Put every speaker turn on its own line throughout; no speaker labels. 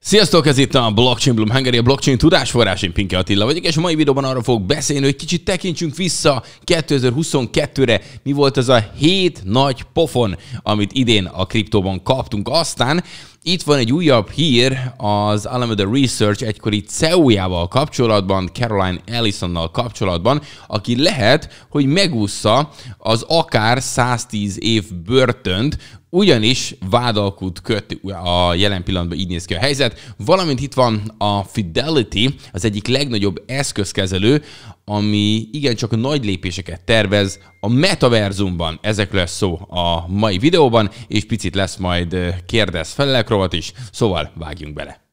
Sziasztok, ez itt a Blockchain Bloom Hungary, a blockchain tudásforrás, én Pinke Attila vagyok, és a mai videóban arra fogok beszélni, hogy kicsit tekintsünk vissza 2022-re, mi volt az a hét nagy pofon, amit idén a kriptóban kaptunk. Aztán itt van egy újabb hír az Alameda Research egykori CEO-jával kapcsolatban, Caroline Ellisonnal kapcsolatban, aki lehet, hogy megúszza az akár 110 év börtönt, ugyanis vádalkut köt a jelen pillanatban így néz ki a helyzet, valamint itt van a Fidelity, az egyik legnagyobb eszközkezelő, ami igencsak nagy lépéseket tervez a metaverzumban. Ezekről lesz szó a mai videóban, és picit lesz majd kérdez felelek is, szóval vágjunk bele.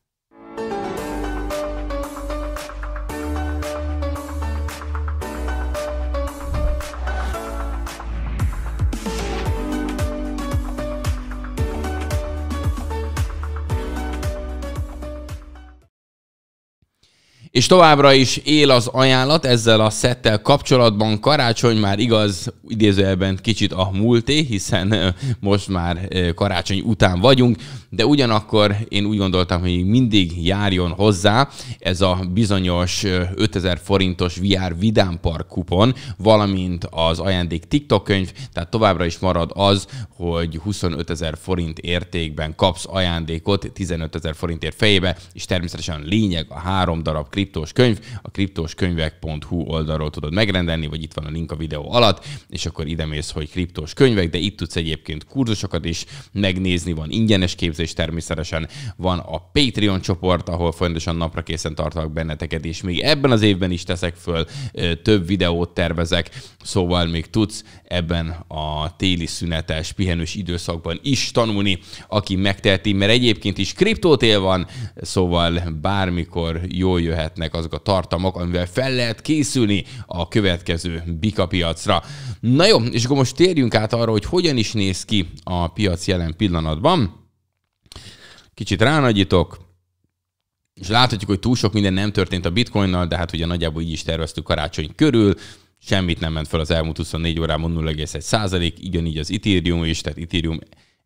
És továbbra is él az ajánlat ezzel a szettel kapcsolatban. Karácsony már igaz, idézőjelben kicsit a múlté, hiszen most már karácsony után vagyunk, de ugyanakkor én úgy gondoltam, hogy mindig járjon hozzá ez a bizonyos 5000 forintos VR Vidám Park kupon, valamint az ajándék TikTok könyv, tehát továbbra is marad az, hogy 25 ezer forint értékben kapsz ajándékot 15 ezer forintért fejébe, és természetesen lényeg a három darab kriptós könyv, a kriptóskönyvek.hu oldalról tudod megrendelni, vagy itt van a link a videó alatt, és akkor ide mész, hogy kriptós könyvek, de itt tudsz egyébként kurzusokat is megnézni, van ingyenes képzés természetesen, van a Patreon csoport, ahol folyamatosan napra készen tartalak benneteket, és még ebben az évben is teszek föl, több videót tervezek, szóval még tudsz ebben a téli szünetes, pihenős időszakban is tanulni, aki megteheti, mert egyébként is kriptótél van, szóval bármikor jól jöhetnek azok a tartalmak, amivel fel lehet készülni a következő bika piacra. Na jó, és akkor most térjünk át arra, hogy hogyan is néz ki a piac jelen pillanatban. Kicsit ránagyítok, és láthatjuk, hogy túl sok minden nem történt a bitcoinnal, de hát ugye nagyjából így is terveztük karácsony körül, semmit nem ment fel az elmúlt 24 órában 0,1 százalék, ugyanígy az Ethereum is, tehát Ethereum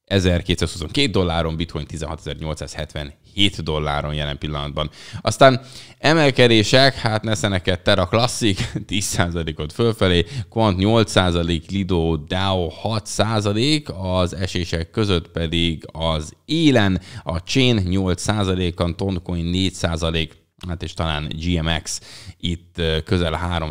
1222 dolláron, Bitcoin 16.877 dolláron jelen pillanatban. Aztán emelkedések, hát Neszeneket Terra Classic 10%-ot fölfelé, Quant 8%, Lido DAO 6%, az esések között pedig az Élen, a Chain 8%-an, Toncoin 4%, hát és talán GMX itt közel 3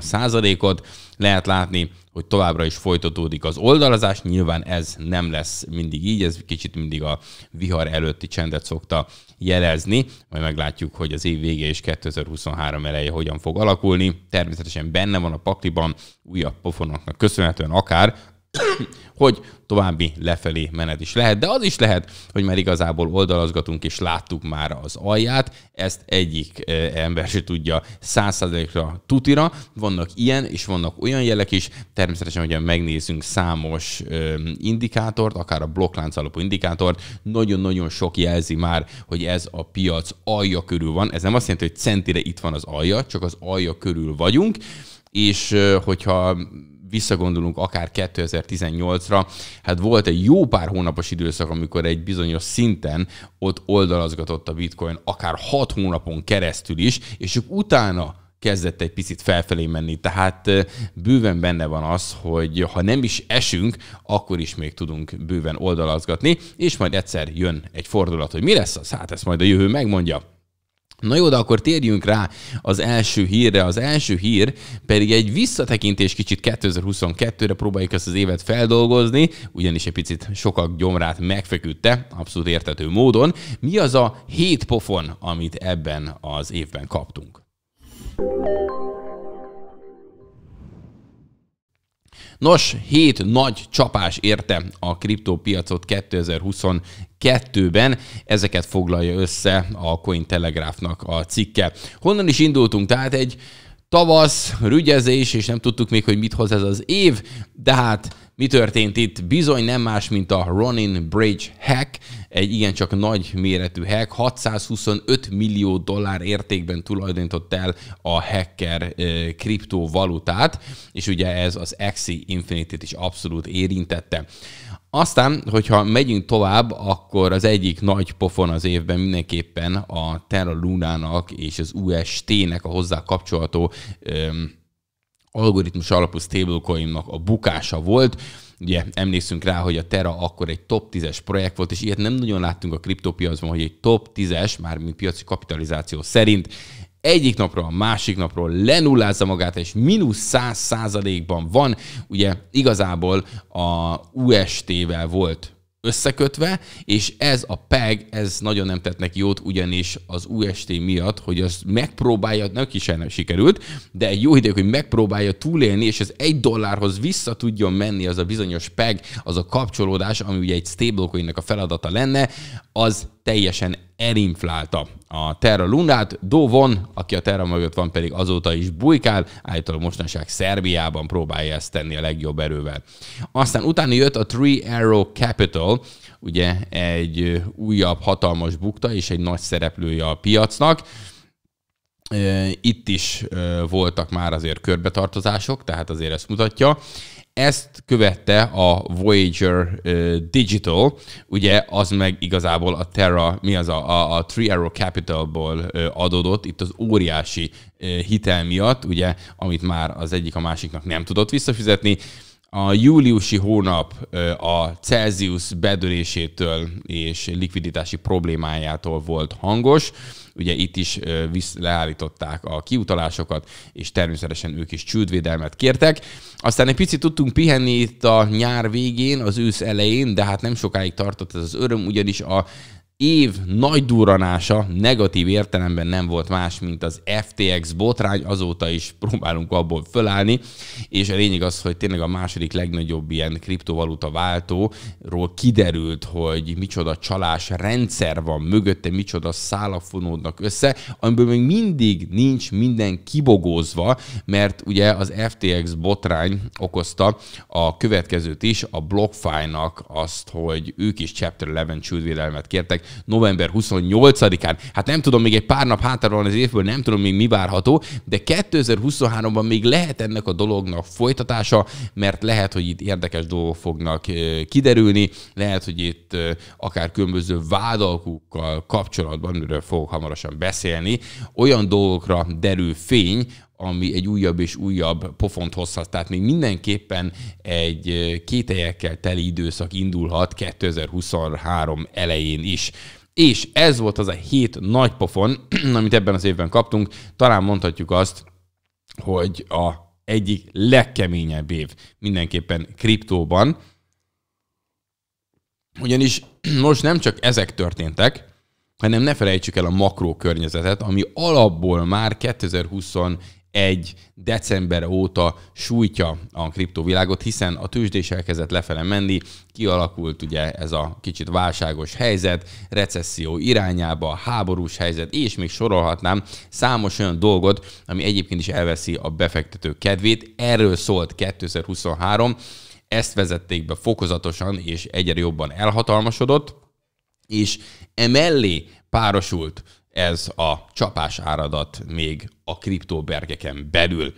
ot Lehet látni, hogy továbbra is folytatódik az oldalazás, nyilván ez nem lesz mindig így, ez kicsit mindig a vihar előtti csendet szokta jelezni, majd meglátjuk, hogy az év vége és 2023 eleje hogyan fog alakulni. Természetesen benne van a pakliban újabb pofonoknak köszönhetően akár hogy további lefelé menet is lehet, de az is lehet, hogy már igazából oldalazgatunk és láttuk már az alját, ezt egyik ember se tudja százszerzalékra tutira, vannak ilyen és vannak olyan jelek is, természetesen, hogyha megnézzünk számos indikátort, akár a blokklánc alapú indikátort, nagyon-nagyon sok jelzi már, hogy ez a piac alja körül van, ez nem azt jelenti, hogy centire itt van az alja, csak az alja körül vagyunk, és hogyha visszagondolunk akár 2018-ra, hát volt egy jó pár hónapos időszak, amikor egy bizonyos szinten ott oldalazgatott a bitcoin, akár 6 hónapon keresztül is, és csak utána kezdett egy picit felfelé menni. Tehát bőven benne van az, hogy ha nem is esünk, akkor is még tudunk bőven oldalazgatni, és majd egyszer jön egy fordulat, hogy mi lesz az? Hát ezt majd a jövő megmondja. Na jó, de akkor térjünk rá az első hírre. Az első hír pedig egy visszatekintés kicsit 2022-re próbáljuk ezt az évet feldolgozni, ugyanis egy picit sokak gyomrát megfeküdte, abszolút értető módon. Mi az a hét pofon, amit ebben az évben kaptunk? Nos, hét nagy csapás érte a kriptópiacot 2022-ben, ezeket foglalja össze a Cointelegraphnak a cikke. Honnan is indultunk? Tehát egy tavasz, rügyezés, és nem tudtuk még, hogy mit hoz ez az év, de hát mi történt itt? Bizony nem más, mint a Ronin Bridge hack, egy igencsak nagy méretű hack, 625 millió dollár értékben tulajdonított el a hacker kriptovalutát, és ugye ez az Axie Infinity-t is abszolút érintette. Aztán, hogyha megyünk tovább, akkor az egyik nagy pofon az évben mindenképpen a Terra Lunának és az UST-nek a hozzá kapcsolható öm, algoritmus alapú stablecoinnak a bukása volt. Ugye emlékszünk rá, hogy a Terra akkor egy top 10-es projekt volt, és ilyet nem nagyon láttunk a kriptopiacban, hogy egy top 10-es, mármint piaci kapitalizáció szerint egyik napról a másik napról lenullázza magát, és mínusz 100 százalékban van. Ugye igazából a UST-vel volt összekötve, és ez a PEG, ez nagyon nem tett neki jót, ugyanis az UST miatt, hogy az megpróbálja, neki sem sikerült, de egy jó ideig, hogy megpróbálja túlélni, és ez egy dollárhoz vissza tudjon menni az a bizonyos PEG, az a kapcsolódás, ami ugye egy stablecoinnek a feladata lenne, az teljesen elinflálta a Terra Lunát. Dovon, aki a Terra mögött van, pedig azóta is bujkál, állítólag mostanság Szerbiában próbálja ezt tenni a legjobb erővel. Aztán utána jött a Three Arrow Capital, ugye egy újabb hatalmas bukta és egy nagy szereplője a piacnak. Itt is voltak már azért körbetartozások, tehát azért ezt mutatja. Ezt követte a Voyager Digital, ugye az meg igazából a Terra, mi az a, a, a Three Arrow Capitalból adódott, itt az óriási hitel miatt, ugye, amit már az egyik a másiknak nem tudott visszafizetni. A júliusi hónap a Celsius bedörésétől és likviditási problémájától volt hangos. Ugye itt is visz, leállították a kiutalásokat, és természetesen ők is csődvédelmet kértek. Aztán egy picit tudtunk pihenni itt a nyár végén, az ősz elején, de hát nem sokáig tartott ez az öröm, ugyanis a év nagy durranása negatív értelemben nem volt más, mint az FTX botrány, azóta is próbálunk abból fölállni, és a lényeg az, hogy tényleg a második legnagyobb ilyen kriptovaluta váltóról kiderült, hogy micsoda csalás rendszer van mögötte, micsoda szálak fonódnak össze, amiből még mindig nincs minden kibogózva, mert ugye az FTX botrány okozta a következőt is, a BlockFi-nak azt, hogy ők is Chapter 11 csődvédelmet kértek, november 28-án. Hát nem tudom, még egy pár nap hátra van az évből, nem tudom még mi várható, de 2023-ban még lehet ennek a dolognak folytatása, mert lehet, hogy itt érdekes dolgok fognak kiderülni, lehet, hogy itt akár különböző vádalkukkal kapcsolatban, amiről fogok hamarosan beszélni, olyan dolgokra derül fény, ami egy újabb és újabb pofont hozhat. Tehát még mindenképpen egy kételyekkel teli időszak indulhat 2023 elején is. És ez volt az a hét nagy pofon, amit ebben az évben kaptunk. Talán mondhatjuk azt, hogy a egyik legkeményebb év mindenképpen kriptóban. Ugyanis most nem csak ezek történtek, hanem ne felejtsük el a makró környezetet, ami alapból már 2020 egy december óta sújtja a kriptovilágot, hiszen a tőzsdés elkezdett lefele menni, kialakult ugye ez a kicsit válságos helyzet, recesszió irányába, háborús helyzet, és még sorolhatnám számos olyan dolgot, ami egyébként is elveszi a befektető kedvét. Erről szólt 2023, ezt vezették be fokozatosan, és egyre jobban elhatalmasodott, és emellé párosult ez a csapás áradat még a kriptóbergeken belül.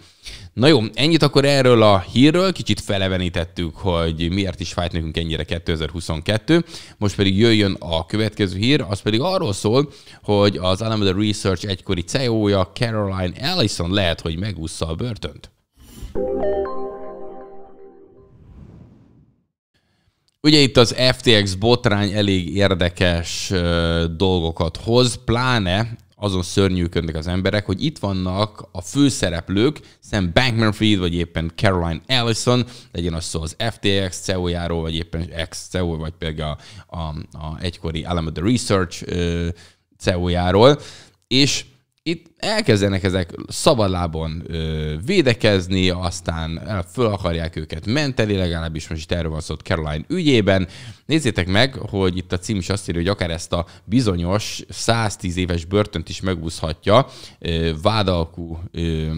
Na jó, ennyit akkor erről a hírről, kicsit felevenítettük, hogy miért is fájt nekünk ennyire 2022. Most pedig jöjjön a következő hír, az pedig arról szól, hogy az Alameda Research egykori CEO-ja Caroline Ellison lehet, hogy megúszza a börtönt. Ugye itt az FTX botrány elég érdekes dolgokat hoz, pláne azon szörnyűködnek az emberek, hogy itt vannak a főszereplők, Sam Bankman-Fried, vagy éppen Caroline Ellison, legyen az szó az FTX CEO-járól, vagy éppen ex-CEO, vagy például a, a, a egykori Alameda Research CEO-járól, és itt elkezdenek ezek szabadlábon ö, védekezni, aztán föl akarják őket menteni, legalábbis most itt erről van szó Caroline ügyében. Nézzétek meg, hogy itt a cím is azt írja, hogy akár ezt a bizonyos 110 éves börtönt is megúszhatja ö, vádalkú ö,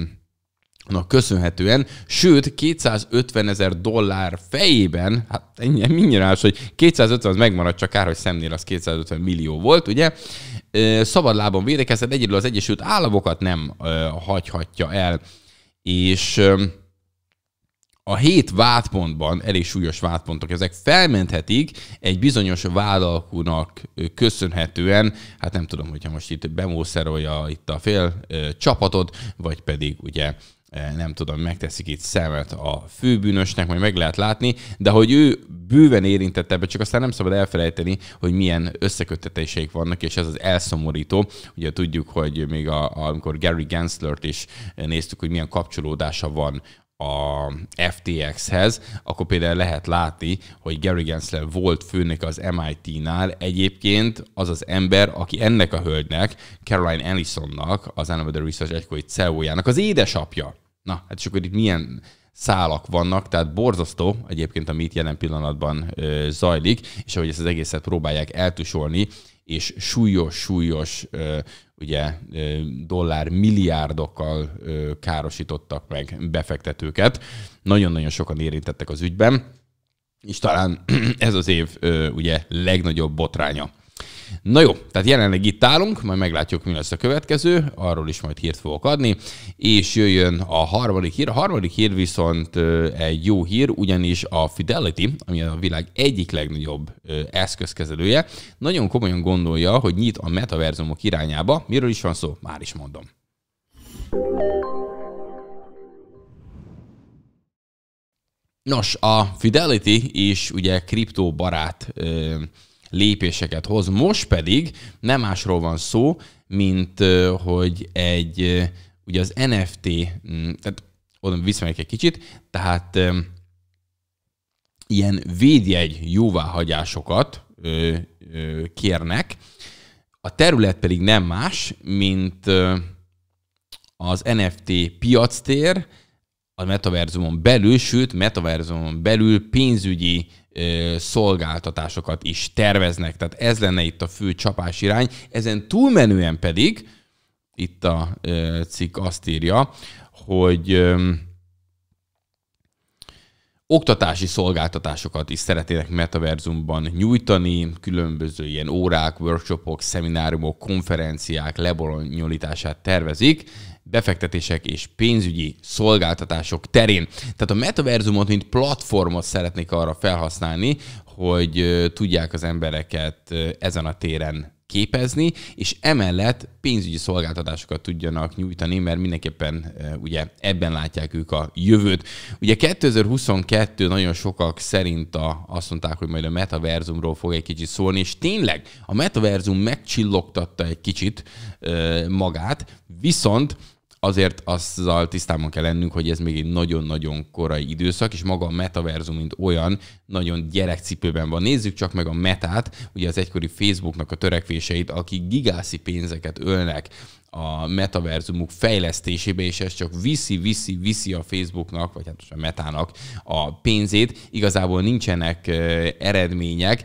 köszönhetően, sőt 250 ezer dollár fejében, hát ennyi, mindjárt, hogy 250 az megmaradt, csak kár, hogy szemnél az 250 millió volt, ugye, szabadlábon védekezhet, egyedül az Egyesült Államokat nem hagyhatja el, és a hét vádpontban, elég súlyos vádpontok, ezek felmenthetik egy bizonyos vállalkúnak köszönhetően, hát nem tudom, hogyha most itt bemószerolja itt a fél csapatot, vagy pedig ugye nem tudom, megteszik itt szemet a főbűnösnek, majd meg lehet látni, de hogy ő bőven érintett ebbe, csak aztán nem szabad elfelejteni, hogy milyen összekötetéseik vannak, és ez az elszomorító. Ugye tudjuk, hogy még a, amikor Gary Gensler-t is néztük, hogy milyen kapcsolódása van a FTX-hez, akkor például lehet látni, hogy Gary Gensler volt főnök az MIT-nál, egyébként az az ember, aki ennek a hölgynek, Caroline Ellisonnak, az Another Research egykori CEO-jának az édesapja. Na, hát és akkor itt milyen szálak vannak, tehát borzasztó egyébként, ami itt jelen pillanatban ö, zajlik, és ahogy ezt az egészet próbálják eltusolni, és súlyos-súlyos ugye dollár milliárdokkal károsítottak meg befektetőket. Nagyon-nagyon sokan érintettek az ügyben, és talán ez az év ugye legnagyobb botránya. Na jó, tehát jelenleg itt állunk, majd meglátjuk, mi lesz a következő, arról is majd hírt fogok adni, és jöjjön a harmadik hír. A harmadik hír viszont egy jó hír, ugyanis a Fidelity, ami a világ egyik legnagyobb eszközkezelője, nagyon komolyan gondolja, hogy nyit a metaverzumok irányába. Miről is van szó? Már is mondom. Nos, a Fidelity is ugye kriptóbarát lépéseket hoz. Most pedig nem másról van szó, mint hogy egy, ugye az NFT, mm, tehát oda visszamegyek egy kicsit, tehát ilyen védjegy jóváhagyásokat kérnek, a terület pedig nem más, mint az NFT piactér, a metaverzumon belül, sőt, metaverzumon belül pénzügyi szolgáltatásokat is terveznek. Tehát ez lenne itt a fő csapás irány. Ezen túlmenően pedig, itt a cikk azt írja, hogy oktatási szolgáltatásokat is szeretnének metaverzumban nyújtani, különböző ilyen órák, workshopok, szemináriumok, konferenciák lebonyolítását tervezik, befektetések és pénzügyi szolgáltatások terén. Tehát a metaverzumot, mint platformot szeretnék arra felhasználni, hogy tudják az embereket ezen a téren képezni, és emellett pénzügyi szolgáltatásokat tudjanak nyújtani, mert mindenképpen ugye ebben látják ők a jövőt. Ugye 2022 nagyon sokak szerint a, azt mondták, hogy majd a metaverzumról fog egy kicsit szólni, és tényleg a metaverzum megcsillogtatta egy kicsit magát, viszont azért azzal tisztában kell lennünk, hogy ez még egy nagyon-nagyon korai időszak, és maga a metaverzum, mint olyan, nagyon gyerekcipőben van. Nézzük csak meg a metát, ugye az egykori Facebooknak a törekvéseit, akik gigászi pénzeket ölnek a metaverzumuk fejlesztésébe, és ez csak viszi, viszi, viszi a Facebooknak, vagy hát a metának a pénzét. Igazából nincsenek eredmények,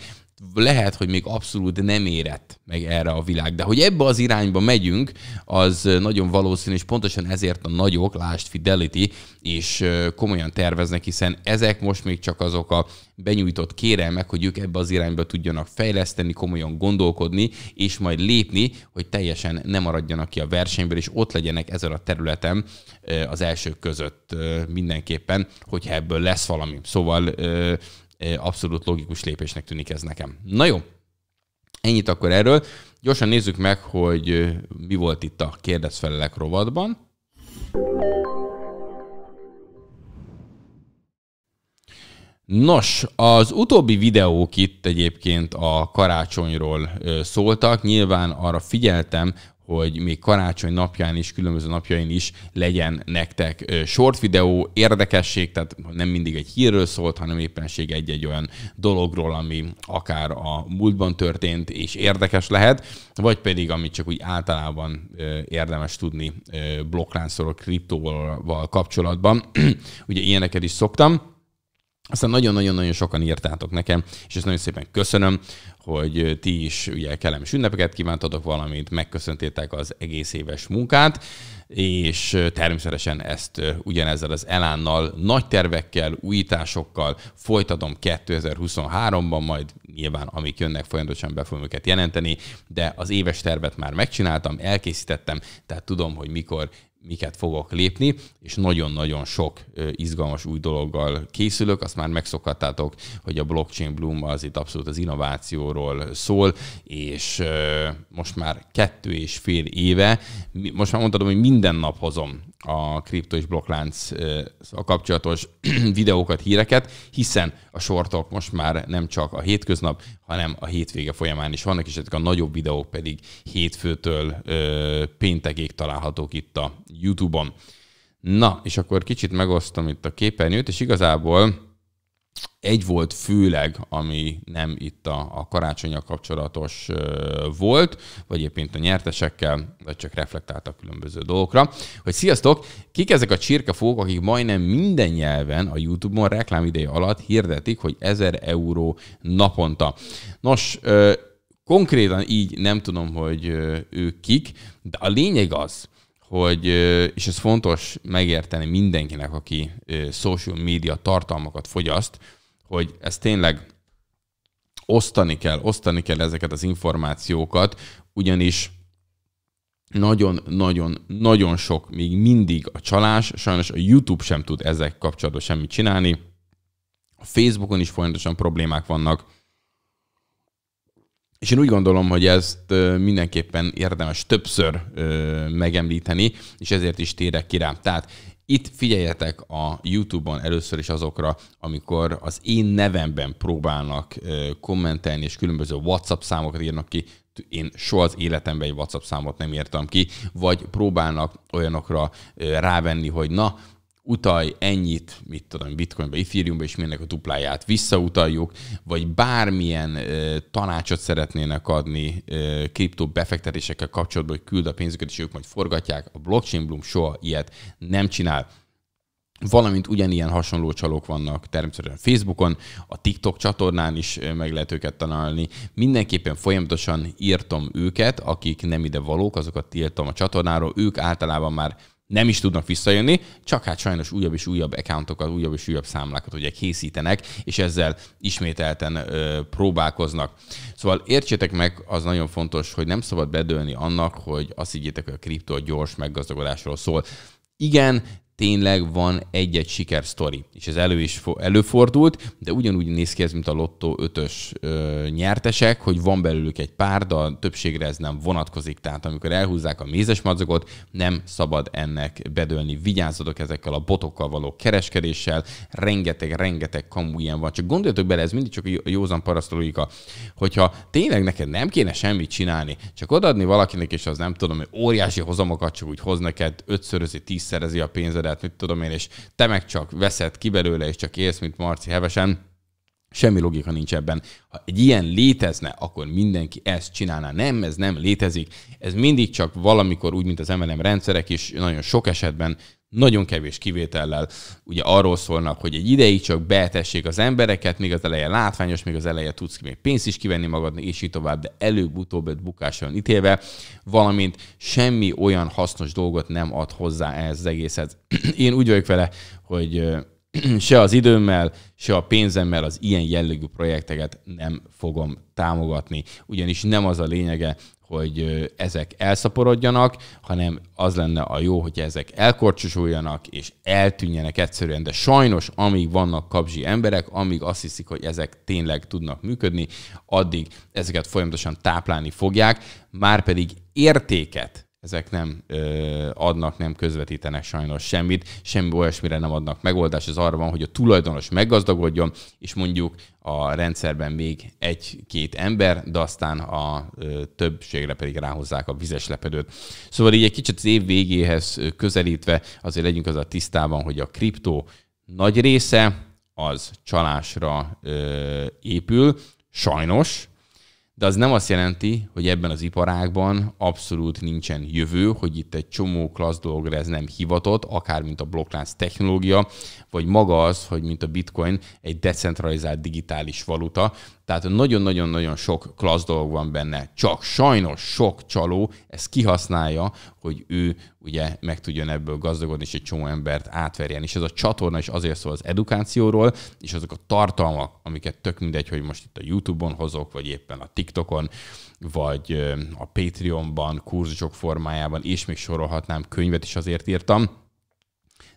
lehet, hogy még abszolút nem érett meg erre a világ. De hogy ebbe az irányba megyünk, az nagyon valószínű, és pontosan ezért a nagyok, lást Fidelity, és komolyan terveznek, hiszen ezek most még csak azok a benyújtott kérelmek, hogy ők ebbe az irányba tudjanak fejleszteni, komolyan gondolkodni, és majd lépni, hogy teljesen nem maradjanak ki a versenyből, és ott legyenek ezen a területen az elsők között mindenképpen, hogyha ebből lesz valami. Szóval abszolút logikus lépésnek tűnik ez nekem. Na jó, ennyit akkor erről. Gyorsan nézzük meg, hogy mi volt itt a kérdezfelelek rovatban. Nos, az utóbbi videók itt egyébként a karácsonyról szóltak. Nyilván arra figyeltem, hogy még karácsony napján is, különböző napjain is legyen nektek short videó, érdekesség, tehát nem mindig egy hírről szólt, hanem éppenség egy-egy olyan dologról, ami akár a múltban történt és érdekes lehet, vagy pedig amit csak úgy általában érdemes tudni blokkláncról, kriptóval kapcsolatban. Ugye ilyeneket is szoktam. Aztán nagyon-nagyon-nagyon sokan írtátok nekem, és ezt nagyon szépen köszönöm, hogy ti is ugye kellemes ünnepeket kívántatok valamit, megköszöntétek az egész éves munkát, és természetesen ezt ugyanezzel az elánnal, nagy tervekkel, újításokkal folytatom 2023-ban, majd nyilván amik jönnek folyamatosan be fogom őket jelenteni, de az éves tervet már megcsináltam, elkészítettem, tehát tudom, hogy mikor miket fogok lépni, és nagyon-nagyon sok izgalmas új dologgal készülök. Azt már megszokhattátok, hogy a Blockchain Bloom az itt abszolút az innovációról szól, és most már kettő és fél éve, most már mondhatom, hogy minden nap hozom a kripto és blokklánc a kapcsolatos videókat, híreket, hiszen a sortok most már nem csak a hétköznap, hanem a hétvége folyamán is vannak, és ezek a nagyobb videók pedig hétfőtől péntekig találhatók itt a YouTube-on. Na, és akkor kicsit megosztom itt a képernyőt, és igazából egy volt főleg, ami nem itt a, a karácsonyal kapcsolatos volt, vagy éppen a nyertesekkel, vagy csak reflektáltak különböző dolgokra, hogy sziasztok, kik ezek a csirkefók, akik majdnem minden nyelven a YouTube-on reklámideje alatt hirdetik, hogy 1000 euró naponta. Nos, konkrétan így nem tudom, hogy ők kik, de a lényeg az, hogy, és ez fontos megérteni mindenkinek, aki social media tartalmakat fogyaszt, hogy ez tényleg osztani kell, osztani kell ezeket az információkat, ugyanis nagyon-nagyon-nagyon sok még mindig a csalás, sajnos a YouTube sem tud ezek kapcsolatban semmit csinálni, a Facebookon is folyamatosan problémák vannak, és én úgy gondolom, hogy ezt mindenképpen érdemes többször megemlíteni, és ezért is térek ki rá. Tehát itt figyeljetek a YouTube-on először is azokra, amikor az én nevemben próbálnak kommentelni, és különböző WhatsApp számokat írnak ki, én soha az életemben egy WhatsApp számot nem írtam ki, vagy próbálnak olyanokra rávenni, hogy na, utalj ennyit, mit tudom, bitcoinba, ethereumba, és mindenek a dupláját visszautaljuk, vagy bármilyen uh, tanácsot szeretnének adni uh, kriptó befektetésekkel kapcsolatban, hogy küld a pénzüket, és ők majd forgatják. A blockchain Bloom soha ilyet nem csinál. Valamint ugyanilyen hasonló csalók vannak természetesen Facebookon, a TikTok csatornán is meg lehet őket találni. Mindenképpen folyamatosan írtam őket, akik nem ide valók, azokat tiltom a csatornáról. Ők általában már nem is tudnak visszajönni, csak hát sajnos újabb és újabb accountokat, újabb és újabb számlákat ugye készítenek, és ezzel ismételten ö, próbálkoznak. Szóval értsétek meg, az nagyon fontos, hogy nem szabad bedőlni annak, hogy azt higgyétek, hogy a kriptó gyors meggazdagodásról szól. Igen, tényleg van egy-egy sikersztori, és ez elő is előfordult, de ugyanúgy néz ki ez, mint a Lotto 5-ös nyertesek, hogy van belőlük egy pár, de a többségre ez nem vonatkozik. Tehát amikor elhúzzák a mézes madzagot, nem szabad ennek bedölni. Vigyázzatok ezekkel a botokkal való kereskedéssel, rengeteg, rengeteg kamu ilyen van. Csak gondoljatok bele, ez mindig csak a józan parasztolóika, hogyha tényleg neked nem kéne semmit csinálni, csak odaadni valakinek, és az nem tudom, hogy óriási hozamokat csak úgy hoz neked, ötszörözi, tízszerezi a pénzed, pénzedet, mit tudom én, és te meg csak veszed ki belőle, és csak élsz, mint Marci hevesen, Semmi logika nincs ebben. Ha egy ilyen létezne, akkor mindenki ezt csinálná. Nem, ez nem létezik. Ez mindig csak valamikor, úgy, mint az MLM rendszerek is, nagyon sok esetben nagyon kevés kivétellel ugye arról szólnak, hogy egy ideig csak betessék az embereket, még az eleje látványos, még az eleje tudsz még pénzt is kivenni magadnak, és így tovább, de előbb-utóbb egy bukásra ítélve, valamint semmi olyan hasznos dolgot nem ad hozzá ehhez az egészhez. Én úgy vagyok vele, hogy se az időmmel, se a pénzemmel az ilyen jellegű projekteket nem fogom támogatni. Ugyanis nem az a lényege, hogy ezek elszaporodjanak, hanem az lenne a jó, hogy ezek elkorcsosuljanak és eltűnjenek egyszerűen, de sajnos amíg vannak kapzsi emberek, amíg azt hiszik, hogy ezek tényleg tudnak működni, addig ezeket folyamatosan táplálni fogják, már pedig értéket ezek nem ö, adnak, nem közvetítenek sajnos semmit, semmi olyasmire nem adnak megoldást, ez arra van, hogy a tulajdonos meggazdagodjon, és mondjuk a rendszerben még egy-két ember, de aztán a ö, többségre pedig ráhozzák a vizes lepedőt. Szóval így egy kicsit az év végéhez közelítve azért legyünk az a tisztában, hogy a kriptó nagy része az csalásra ö, épül, sajnos, de az nem azt jelenti, hogy ebben az iparágban abszolút nincsen jövő, hogy itt egy csomó klassz dologra ez nem hivatott, akár mint a blokklánc technológia, vagy maga az, hogy mint a bitcoin egy decentralizált digitális valuta, Tehát nagyon-nagyon-nagyon sok klassz dolog van benne. Csak sajnos sok csaló ezt kihasználja, hogy ő ugye meg tudjon ebből gazdagodni, és egy csomó embert átverjen. És ez a csatorna is azért szól az edukációról, és azok a tartalmak, amiket tök mindegy, hogy most itt a YouTube-on hozok, vagy éppen a TikTokon, vagy a Patreonban, kurzusok formájában, és még sorolhatnám, könyvet is azért írtam.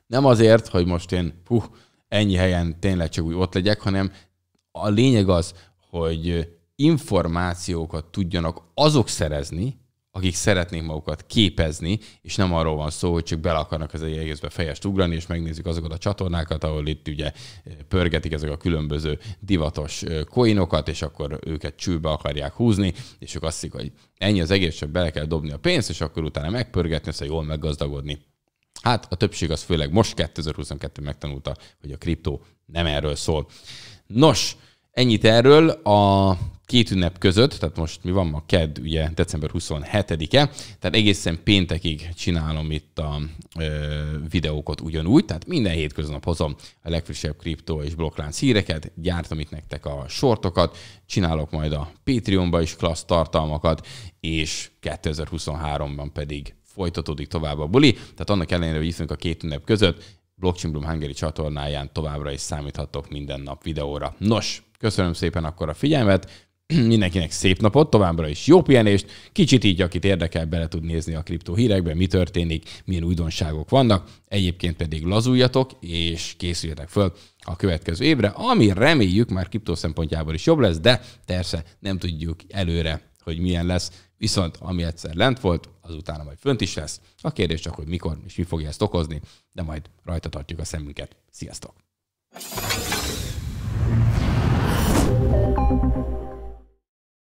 Nem azért, hogy most én hú, ennyi helyen tényleg csak úgy ott legyek, hanem a lényeg az, hogy információkat tudjanak azok szerezni, akik szeretnék magukat képezni, és nem arról van szó, hogy csak bele akarnak az egészbe fejest ugrani, és megnézik azokat a csatornákat, ahol itt ugye pörgetik ezek a különböző divatos coinokat, és akkor őket csőbe akarják húzni, és ők azt hiszik, hogy ennyi az egész, csak bele kell dobni a pénzt, és akkor utána megpörgetni, ezt jól meggazdagodni. Hát a többség az főleg most 2022 megtanulta, hogy a kriptó nem erről szól. Nos, ennyit erről a két ünnep között, tehát most mi van ma, KED, ugye december 27-e, tehát egészen péntekig csinálom itt a ö, videókat ugyanúgy, tehát minden hétköznap hozom a legfrissebb kriptó és blokklánc híreket, gyártom itt nektek a sortokat, csinálok majd a Patreonba is klassz tartalmakat, és 2023-ban pedig folytatódik tovább a buli, tehát annak ellenére, hogy iszunk a két ünnep között, Blockchain Bloom Hungary csatornáján továbbra is számíthatok minden nap videóra. Nos, köszönöm szépen akkor a figyelmet, mindenkinek szép napot, továbbra is jó pihenést, kicsit így, akit érdekel, bele tud nézni a kriptó hírekbe, mi történik, milyen újdonságok vannak, egyébként pedig lazuljatok, és készüljetek föl a következő évre, ami reméljük már kriptó szempontjából is jobb lesz, de persze nem tudjuk előre, hogy milyen lesz, viszont ami egyszer lent volt, az utána majd fönt is lesz. A kérdés csak, hogy mikor és mi fogja ezt okozni, de majd rajta tartjuk a szemünket. Sziasztok!